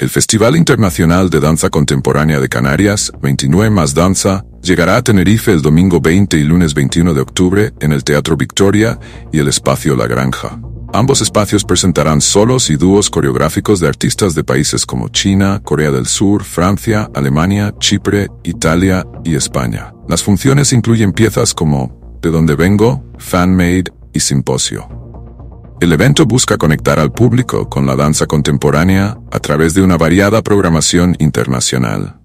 El Festival Internacional de Danza Contemporánea de Canarias, 29 más Danza, llegará a Tenerife el domingo 20 y lunes 21 de octubre en el Teatro Victoria y el Espacio La Granja. Ambos espacios presentarán solos y dúos coreográficos de artistas de países como China, Corea del Sur, Francia, Alemania, Chipre, Italia y España. Las funciones incluyen piezas como De dónde vengo, Fan-Made y Simposio. El evento busca conectar al público con la danza contemporánea a través de una variada programación internacional.